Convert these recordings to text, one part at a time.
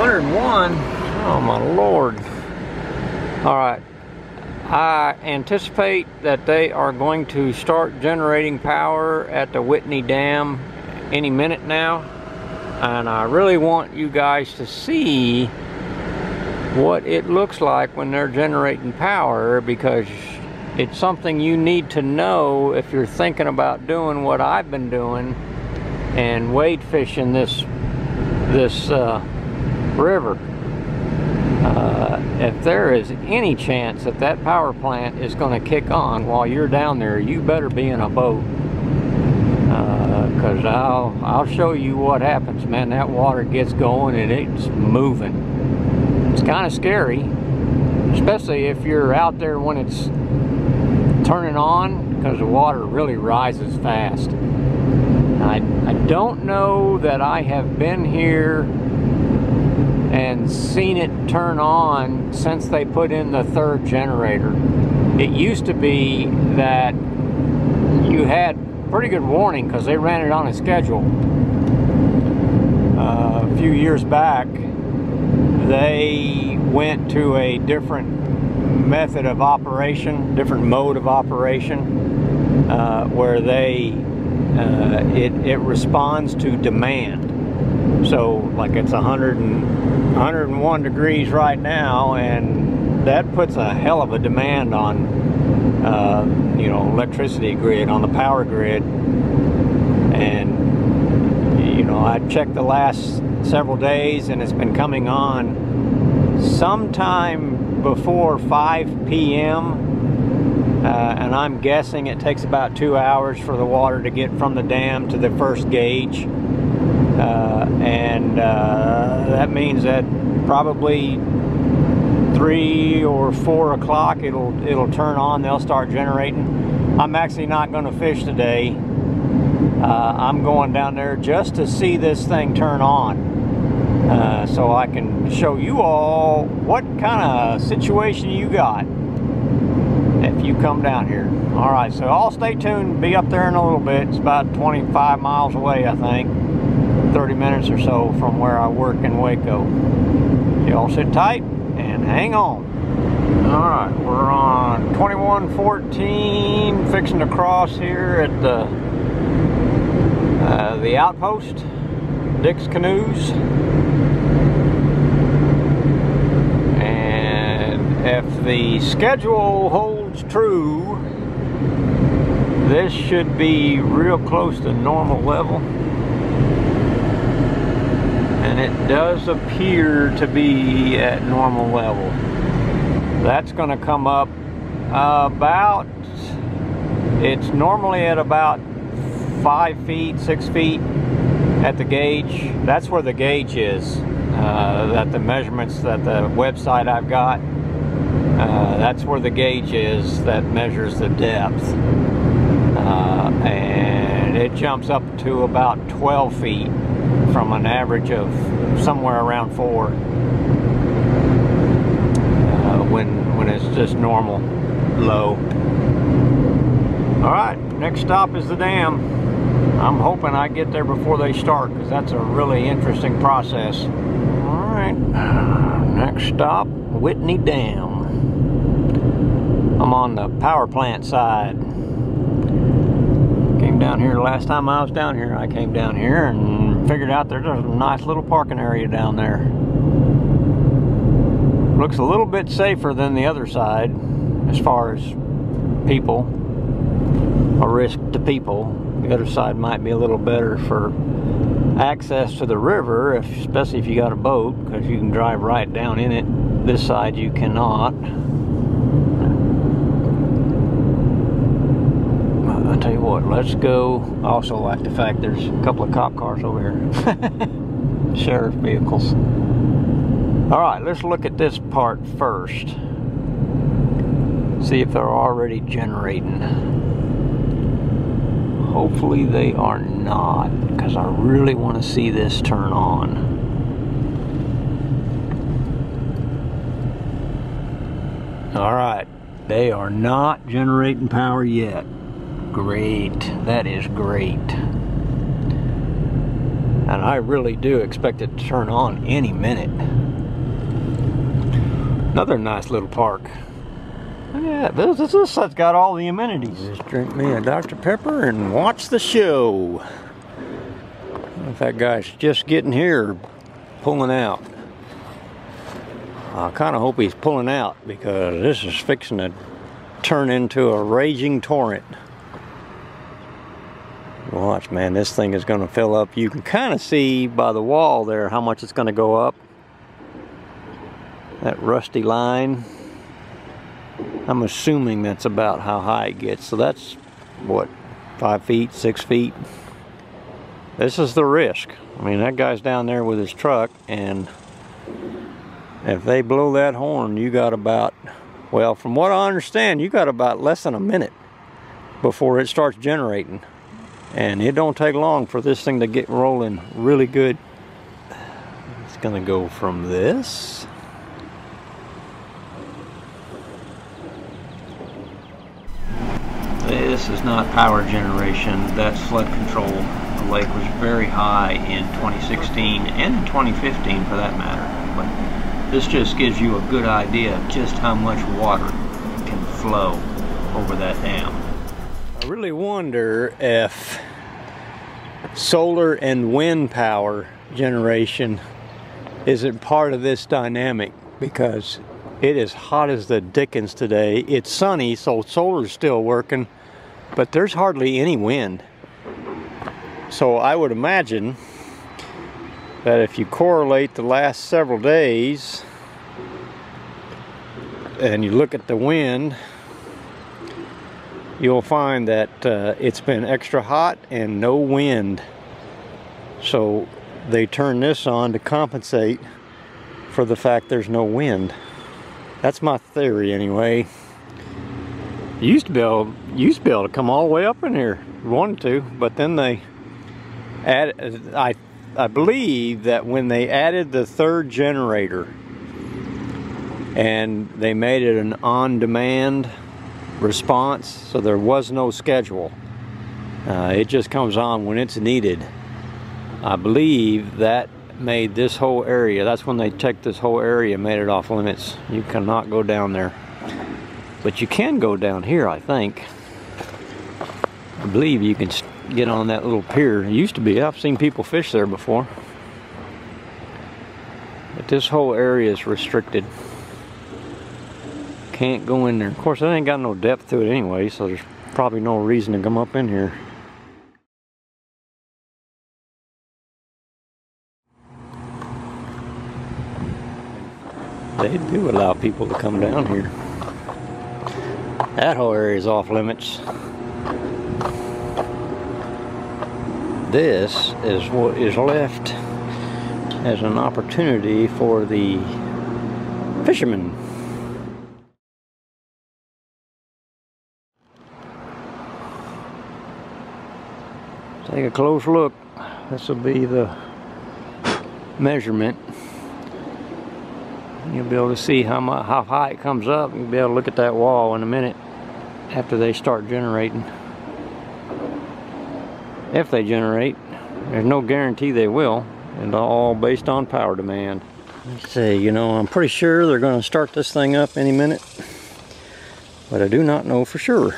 101. Oh my lord. All right. I anticipate that they are going to start generating power at the Whitney Dam any minute now. And I really want you guys to see what it looks like when they're generating power because it's something you need to know if you're thinking about doing what I've been doing and wade fishing this this uh, river. Uh, if there is any chance that that power plant is going to kick on while you're down there, you better be in a boat. Because uh, I'll, I'll show you what happens, man. That water gets going and it's moving. It's kind of scary, especially if you're out there when it's turning on, because the water really rises fast. I, I don't know that I have been here and seen it turn on since they put in the third generator. It used to be that you had pretty good warning because they ran it on a schedule. Uh, a few years back, they went to a different method of operation, different mode of operation, uh, where they uh, it, it responds to demand. So like it's 100 and, 101 degrees right now and that puts a hell of a demand on uh, you know electricity grid, on the power grid. And you know I checked the last several days and it's been coming on sometime before 5 p.m. Uh, and I'm guessing it takes about two hours for the water to get from the dam to the first gauge. Uh, and uh, that means that probably three or four o'clock it'll it'll turn on they'll start generating. I'm actually not going to fish today. Uh, I'm going down there just to see this thing turn on. Uh, so I can show you all what kind of situation you got if you come down here. All right so I'll stay tuned be up there in a little bit. It's about 25 miles away I think 30 minutes or so from where I work in Waco. Y'all sit tight and hang on. All right, we're on 2114, fixing to cross here at the uh, the outpost, Dick's Canoes. And if the schedule holds true, this should be real close to normal level and it does appear to be at normal level. That's going to come up about, it's normally at about five feet, six feet at the gauge. That's where the gauge is, uh, that the measurements that the website I've got, uh, that's where the gauge is that measures the depth. Uh, and it jumps up to about 12 feet from an average of somewhere around four uh, when when it's just normal low. All right, next stop is the dam. I'm hoping I get there before they start because that's a really interesting process. All right, next stop, Whitney Dam. I'm on the power plant side. Came down here last time I was down here. I came down here and figured out there's a nice little parking area down there. Looks a little bit safer than the other side as far as people, a risk to people. The other side might be a little better for access to the river, if, especially if you got a boat, because you can drive right down in it. This side you cannot. tell you what, let's go. I also like the fact there's a couple of cop cars over here. Sheriff vehicles. All right, let's look at this part first. See if they're already generating. Hopefully they are not, because I really want to see this turn on. All right, they are not generating power yet. Great. That is great. And I really do expect it to turn on any minute. Another nice little park. Yeah, this, this, this has got all the amenities. Just drink me a Dr. Pepper and watch the show. If that guy's just getting here, pulling out. I kind of hope he's pulling out because this is fixing to turn into a raging torrent. Watch, man, this thing is going to fill up. You can kind of see by the wall there how much it's going to go up. That rusty line. I'm assuming that's about how high it gets. So that's, what, five feet, six feet? This is the risk. I mean, that guy's down there with his truck, and if they blow that horn, you got about, well, from what I understand, you got about less than a minute before it starts generating. And it don't take long for this thing to get rolling really good. It's gonna go from this. This is not power generation, that's flood control. The lake was very high in 2016 and in 2015 for that matter. But this just gives you a good idea of just how much water can flow over that dam. I really wonder if solar and wind power generation isn't part of this dynamic because it is hot as the dickens today. It's sunny, so solar's still working, but there's hardly any wind. So I would imagine that if you correlate the last several days and you look at the wind, you'll find that uh, it's been extra hot and no wind. So they turn this on to compensate for the fact there's no wind. That's my theory anyway. Used to be able, used to be able to come all the way up in here, wanted to, but then they added, I, I believe that when they added the third generator and they made it an on-demand response, so there was no schedule. Uh, it just comes on when it's needed. I believe that made this whole area, that's when they checked this whole area, made it off limits. You cannot go down there. But you can go down here, I think. I believe you can get on that little pier. It used to be, I've seen people fish there before. But this whole area is restricted can't go in there. Of course, it ain't got no depth to it anyway, so there's probably no reason to come up in here. They do allow people to come down here. That whole area is off limits. This is what is left as an opportunity for the fishermen Take a close look. This will be the measurement. You'll be able to see how, much, how high it comes up. You'll be able to look at that wall in a minute after they start generating. If they generate, there's no guarantee they will. It's all based on power demand. Let's see, you know, I'm pretty sure they're going to start this thing up any minute. But I do not know for sure.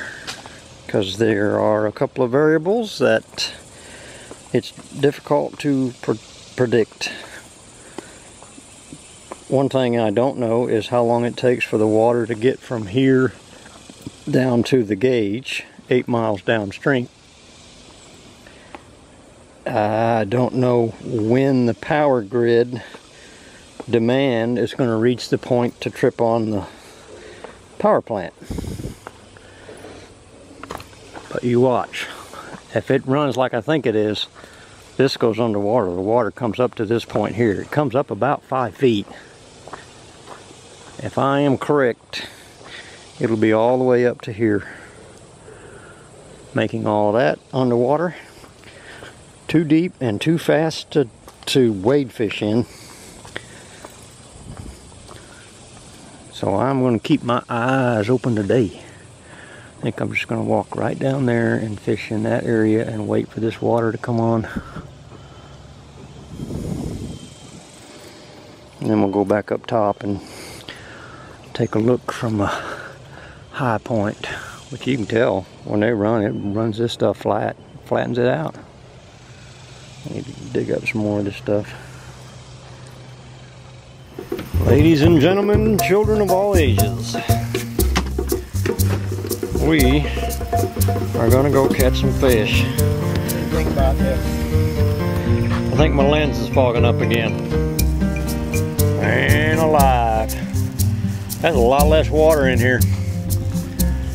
Because there are a couple of variables that it's difficult to pre predict. One thing I don't know is how long it takes for the water to get from here down to the gauge, eight miles downstream. I don't know when the power grid demand is going to reach the point to trip on the power plant. But you watch. If it runs like I think it is, this goes underwater. The water comes up to this point here. It comes up about five feet. If I am correct, it'll be all the way up to here. Making all that underwater. Too deep and too fast to, to wade fish in. So I'm going to keep my eyes open today. I think I'm just going to walk right down there and fish in that area and wait for this water to come on. And then we'll go back up top and take a look from a high point, which you can tell when they run, it runs this stuff flat, flattens it out. I need to dig up some more of this stuff. Ladies and gentlemen, children of all ages, we are gonna go catch some fish. Think about this. I think my lens is fogging up again. And alive. That's a lot less water in here.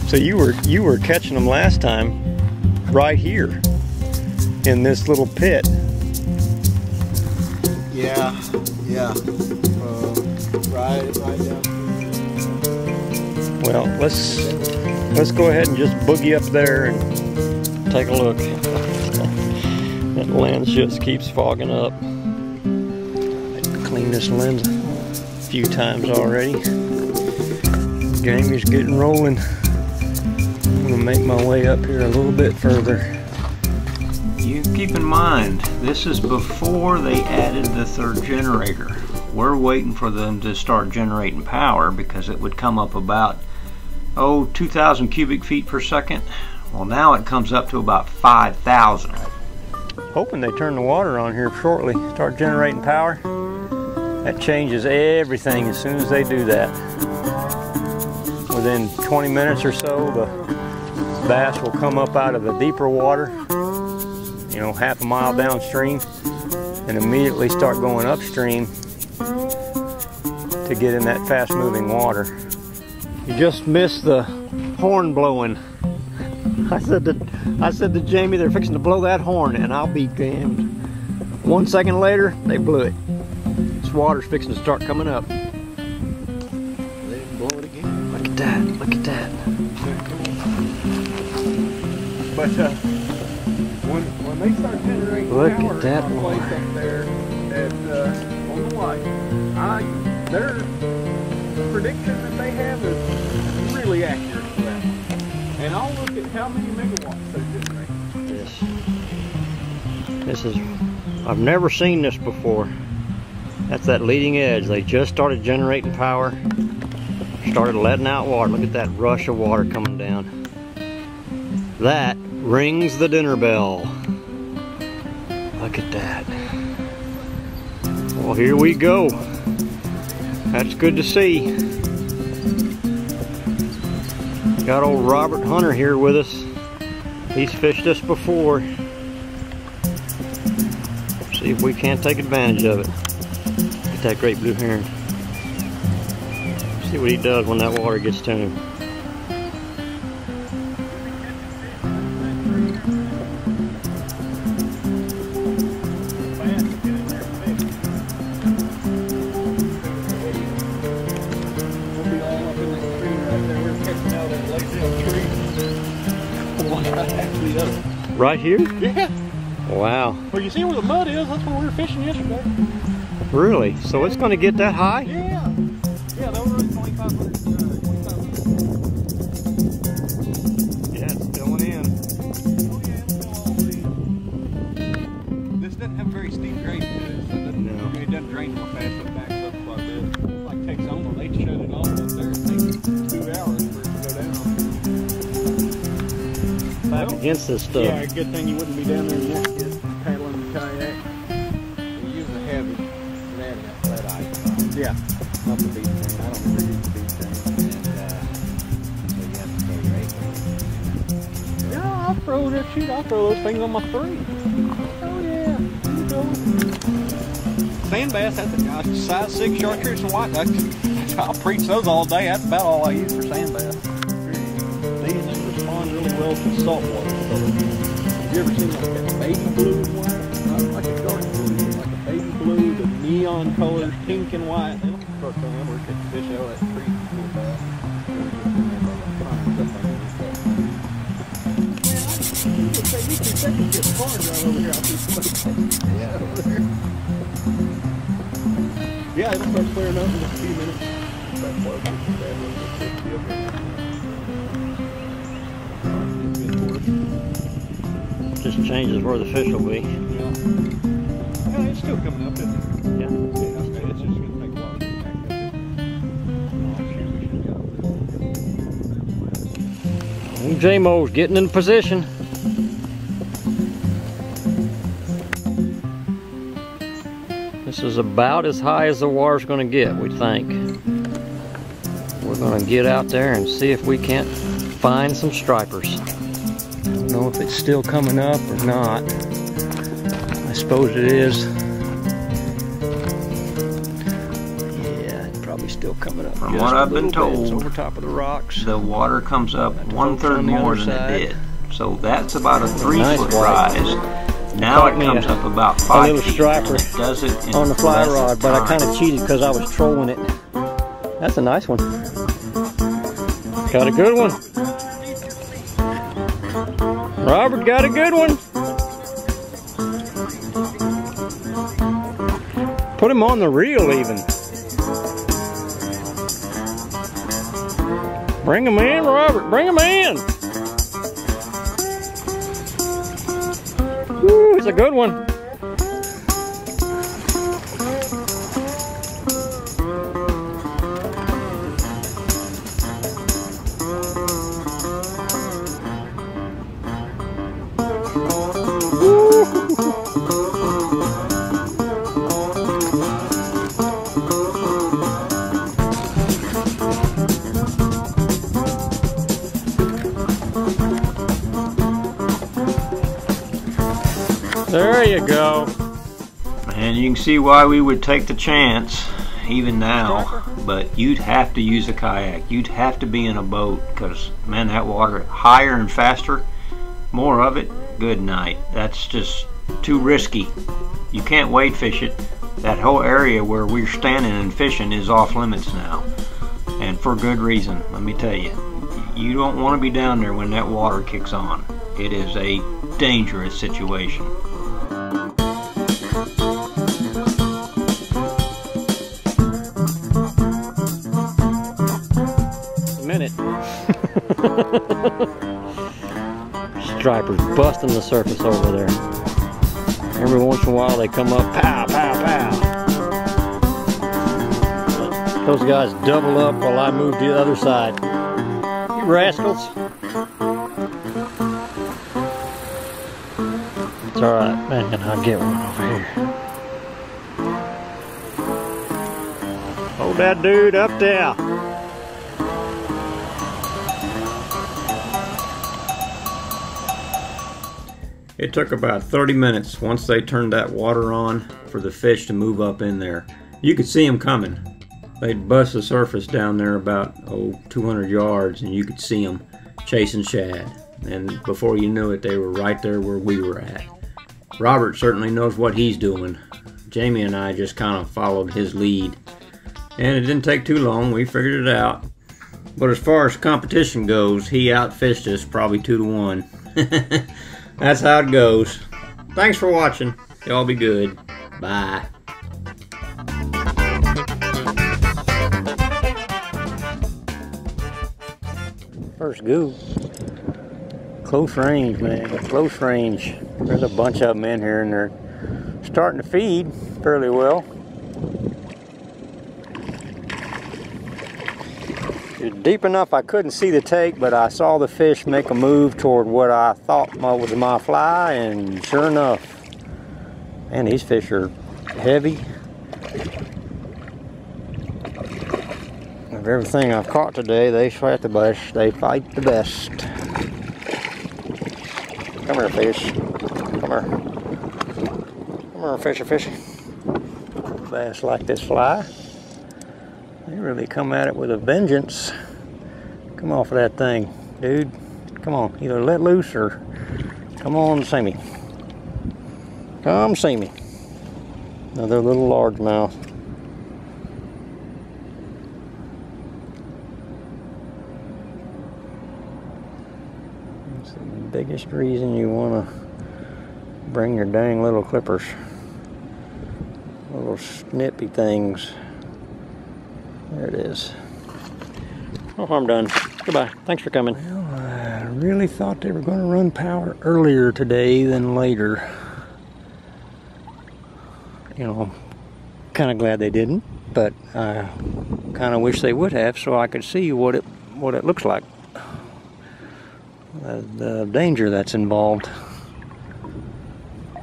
So you were you were catching them last time right here in this little pit. Yeah, yeah. Uh, right, right down. Well, let's let's go ahead and just boogie up there and take a look. that lens just keeps fogging up. Clean this lens a few times already. Game is getting rolling. I'm gonna make my way up here a little bit further. You keep in mind, this is before they added the third generator. We're waiting for them to start generating power because it would come up about, oh, 2,000 cubic feet per second. Well, now it comes up to about 5,000. Hoping they turn the water on here shortly, start generating power. That changes everything as soon as they do that. Within 20 minutes or so, the bass will come up out of the deeper water you know, half a mile downstream and immediately start going upstream to get in that fast moving water. You just missed the horn blowing. I said to, I said to Jamie, they're fixing to blow that horn and I'll be damned. One second later, they blew it. This water's fixing to start coming up. They blow it again. Look at that, look at that. But uh, when when they start generating Look at that water. up there at uh, on the white, I their This, is, I've never seen this before. That's that leading edge. They just started generating power, started letting out water. Look at that rush of water coming down. That rings the dinner bell. Look at that. Well, here we go. That's good to see. Got old Robert Hunter here with us. He's fished this before. See if we can't take advantage of it. Get that great blue heron. See what he does when that water gets to him. Right here? Yeah. Wow. Well, you see where the mud is? That's where we were fishing yesterday. Really? So it's going to get that high? Yeah. Yeah, were running 2,500. Uh, 2,500. Yeah, it's going in. Oh, yeah, it's still all green. This doesn't have very steep grade to it. So it doesn't, No. it doesn't drain real fast, so backs up a bit. Like Texoma, they shut it off up there. It takes two hours for it to go down. Back against this stuff. Yeah, good thing you wouldn't be down there yet, Yeah. Not the thing. I don't really use the beach thing. And, uh, so you have to throw your eight. Yeah, I'll throw that shoot. I'll throw those things on my three. Oh yeah. You go. Sand bass, that's a uh, size six chartreuse and white. I, I'll preach those all day. That's about all I use for sand bass. These respond really well to salt water. So, have you ever seen like a baby blue neon colors, pink and white. They don't start coming over and catch fish out of that tree. real fast. They're just in there by the pond, stuff like that. Man, I- you can second get corn right over here out these Yeah, over there. Yeah, it'll start clearing up in a few minutes. That flow gets bad, it'll get up there. Just changes where the fish will be. Yeah still coming up, isn't it? Yeah. J-Mo's oh, getting in position. This is about as high as the water's gonna get, we think. We're gonna get out there and see if we can't find some stripers. I don't know if it's still coming up or not. I suppose it is. Still coming up. From what I've been little told, over top of the rocks. The water comes up one third on more than side. it did. So that's about a three Nice foot rise. Now it comes a- up about five little feet. striper does it on the fly rod, but I kind of cheated because I was trolling it. That's a nice one. Got a good one. Robert got a good one. Put him on the reel even. Bring him in, Robert. Bring him in. Woo, it's a good one. See why we would take the chance, even now. But you'd have to use a kayak. You'd have to be in a boat because, man, that water higher and faster, more of it. Good night. That's just too risky. You can't wade fish it. That whole area where we're standing and fishing is off limits now, and for good reason. Let me tell you, you don't want to be down there when that water kicks on. It is a dangerous situation. Stripers busting the surface over there. Every once in a while they come up, pow, pow, pow. Those guys double up while I move to the other side. You rascals. It's alright, man, I'll get one over here. Hold that dude up there. It took about 30 minutes once they turned that water on for the fish to move up in there. You could see them coming. They'd bust the surface down there about oh 200 yards and you could see them chasing shad. And before you knew it, they were right there where we were at. Robert certainly knows what he's doing. Jamie and I just kind of followed his lead. And it didn't take too long, we figured it out. But as far as competition goes, he outfished us probably two to one. That's how it goes. Thanks for watching. Y'all be good. Bye. First goop. Close range, man. Close range. There's a bunch of them in here and they're starting to feed fairly well. Deep enough I couldn't see the take, but I saw the fish make a move toward what I thought was my fly, and sure enough, and these fish are heavy. Of everything I've caught today, they fight the best. They fight the best. Come here, fish. Come here. Come here, fishy, fishy. Bass like this fly. They really come at it with a vengeance. Come off of that thing, dude. Come on, either let loose or come on, see me. Come see me. Another little largemouth. That's the biggest reason you want to bring your dang little clippers. Little snippy things. There it is. Oh, I'm done. Goodbye. Thanks for coming. Well, I really thought they were going to run power earlier today than later. You know, kind of glad they didn't, but I kind of wish they would have so I could see what it what it looks like. the, the danger that's involved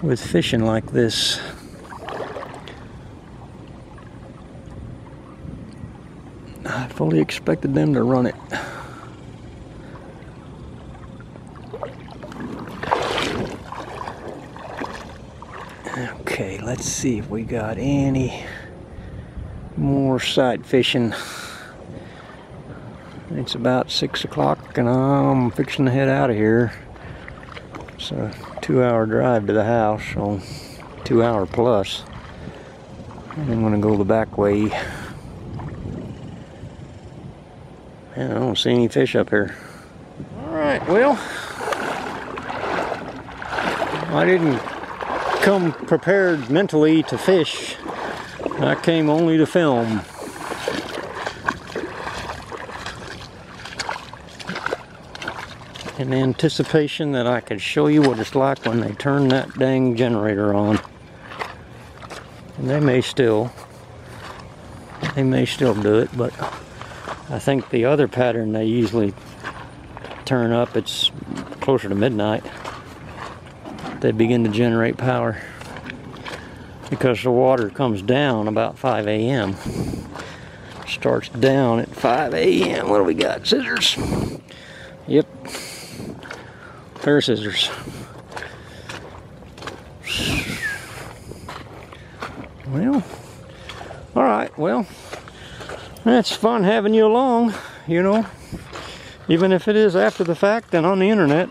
with fishing like this. I fully expected them to run it. Okay, let's see if we got any more sight fishing. It's about six o'clock and I'm fixing to head out of here. It's a two hour drive to the house, so two hour plus. And I'm gonna go the back way. Man, I don't see any fish up here. All right, well, I didn't come prepared mentally to fish. I came only to film. In anticipation that I could show you what it's like when they turn that dang generator on. And they may still, they may still do it, but I think the other pattern they usually turn up, it's closer to midnight. They begin to generate power because the water comes down about 5 a.m. Starts down at 5 a.m. What do we got? Scissors. Yep. Pair of scissors. Well, all right. Well, that's fun having you along, you know, even if it is after the fact and on the internet.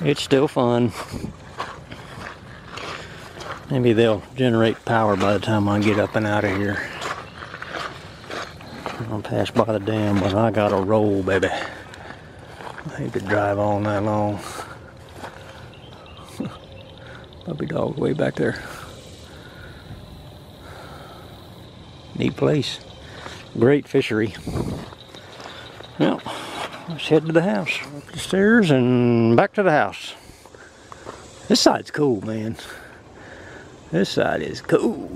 It's still fun. Maybe they'll generate power by the time I get up and out of here. I'll pass by the dam, but I gotta roll, baby. I hate to drive all night long. Puppy dog way back there. Neat place. Great fishery. Well, let's head to the house. Up the stairs and back to the house. This side's cool, man. This side is cool.